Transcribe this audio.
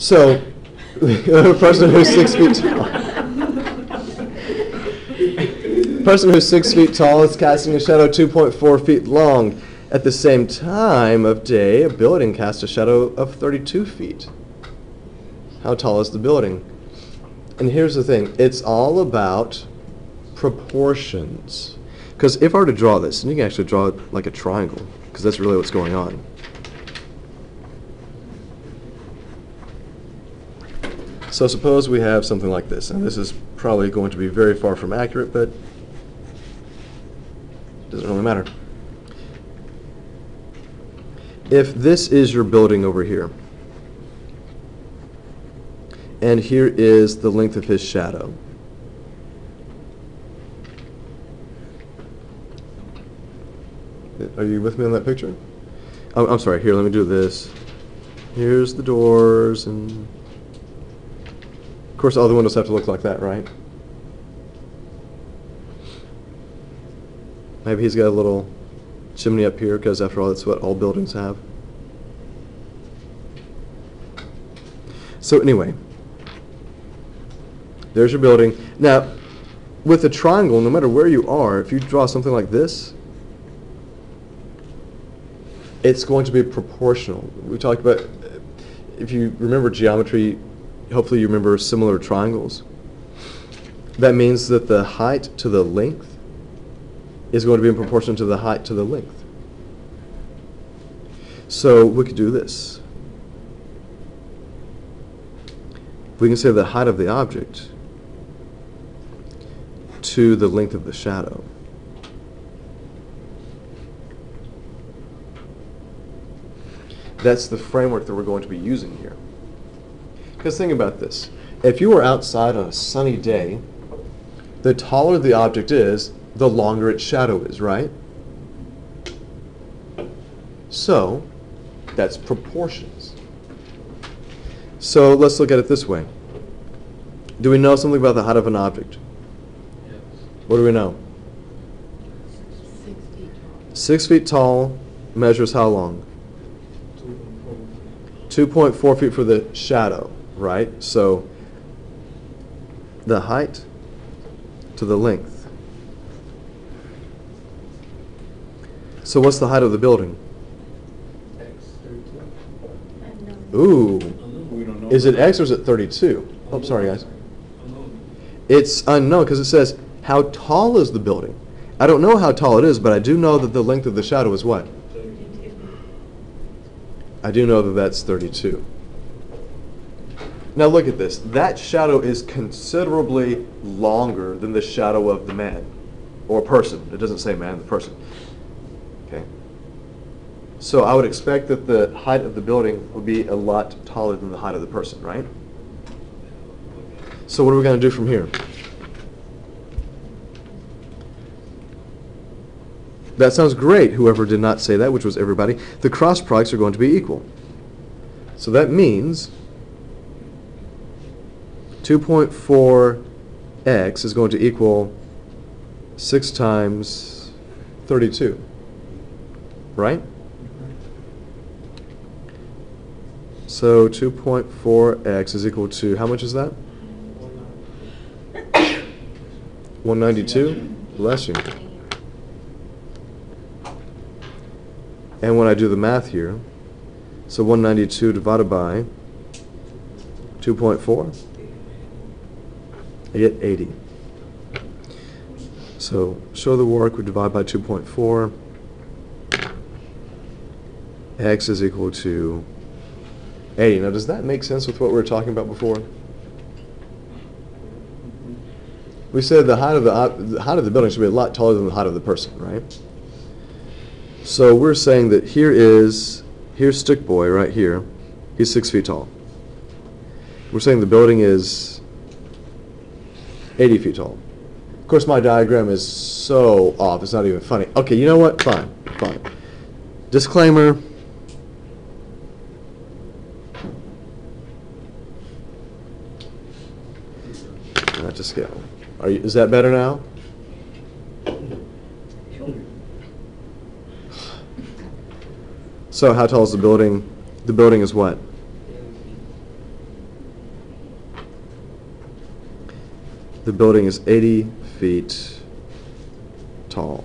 So, a person who's six feet tall. person who's six feet tall is casting a shadow 2.4 feet long. At the same time of day, a building casts a shadow of 32 feet. How tall is the building? And here's the thing it's all about proportions. Because if I were to draw this, and you can actually draw it like a triangle, because that's really what's going on. So suppose we have something like this, and this is probably going to be very far from accurate, but doesn't really matter. If this is your building over here, and here is the length of his shadow. Are you with me on that picture? Oh, I'm sorry, here, let me do this. Here's the doors, and course, all the windows have to look like that, right? Maybe he's got a little chimney up here, because after all, that's what all buildings have. So anyway, there's your building. Now, with a triangle, no matter where you are, if you draw something like this, it's going to be proportional. We talked about, if you remember geometry, hopefully you remember similar triangles. That means that the height to the length is going to be in proportion to the height to the length. So we could do this. We can say the height of the object to the length of the shadow. That's the framework that we're going to be using here. Because think about this. If you were outside on a sunny day, the taller the object is, the longer its shadow is, right? So, that's proportions. So let's look at it this way. Do we know something about the height of an object? Yes. What do we know? Six feet tall. Six feet tall measures how long? 2.4 feet for the shadow, right? So the height to the length. So what's the height of the building? Ooh. We don't. Is it X or is it 32? Oh, sorry, guys. It's unknown because it says, how tall is the building? I don't know how tall it is, but I do know that the length of the shadow is what? I do know that that's 32. Now look at this. That shadow is considerably longer than the shadow of the man or person. It doesn't say man, the person. Okay. So I would expect that the height of the building would be a lot taller than the height of the person, right? So what are we going to do from here? That sounds great, whoever did not say that, which was everybody. The cross products are going to be equal. So that means 2.4x is going to equal 6 times 32. Right? So 2.4x is equal to, how much is that? 192? Bless you. And when I do the math here, so 192 divided by 2.4, Get 80. So show the work, we divide by 2.4. X is equal to 80. Now does that make sense with what we were talking about before? We said the height of the, the height of the building should be a lot taller than the height of the person, right? So we're saying that here is, here's Stick Boy right here. He's six feet tall. We're saying the building is 80 feet tall. Of course, my diagram is so off, it's not even funny. Okay, you know what? Fine, fine. Disclaimer. Not to scale. Are you, is that better now? So how tall is the building? The building is what? The building is 80 feet tall.